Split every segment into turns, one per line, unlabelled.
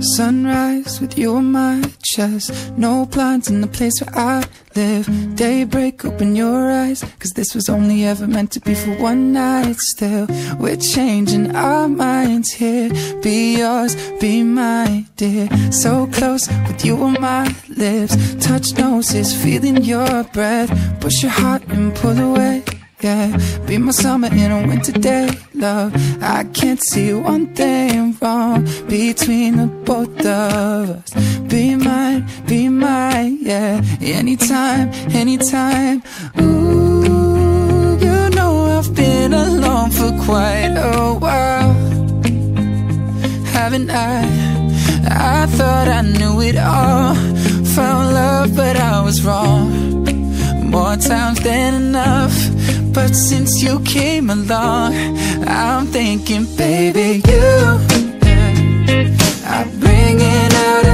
Sunrise with you on my chest. No blinds in the place where I live. Daybreak, open your eyes. Cause this was only ever meant to be for one night. Still, we're changing our minds here. Be yours, be my dear. So close with you on my lips. Touch noses, feeling your breath. Push your heart and pull away yeah Be my summer in a winter day, love. I can't see one thing wrong between the both of us. Be mine, be mine, yeah. Anytime, anytime. Ooh, you know I've been alone for quite a while Haven't I? I thought I knew it all. Found love but I was wrong. More times than enough But since you came along I'm thinking, baby, you Are bringing out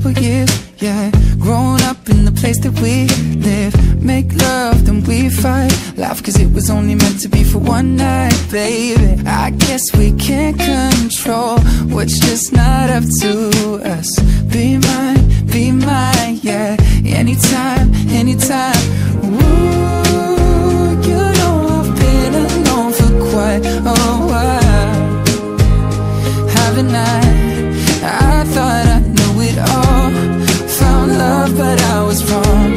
couple years, yeah. Growing up in the place that we live. Make love, then we fight. Laugh cause it was only meant to be for one night, baby. I guess we can't control what's just not up to us. Be mine, be mine, yeah. Anytime, anytime. Ooh, you know I've been alone for quite a while. Haven't I? I thought I it all. Found love but I was wrong.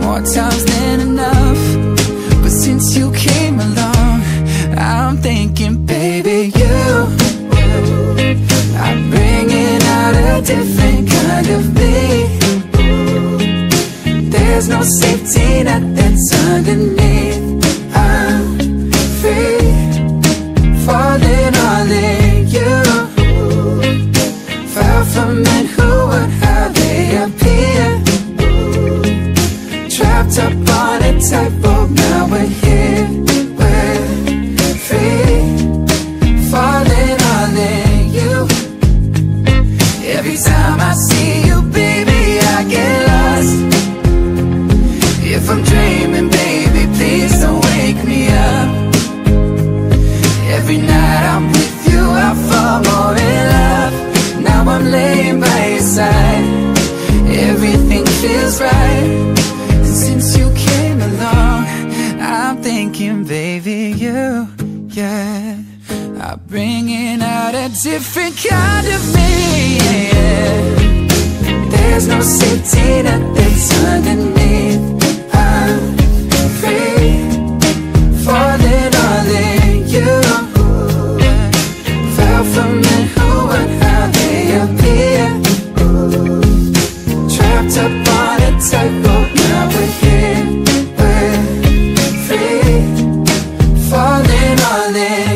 More times than enough. But since you came along I'm thinking, baby, you Are bringing out a different kind of me. There's no safety net that's underneath Every night I'm with you, I fall more in love. Now I'm laying by your side. Everything feels right. Since you came along I'm thinking, baby, you, yeah Are bringing out a different kind of me, yeah. There's no safety falling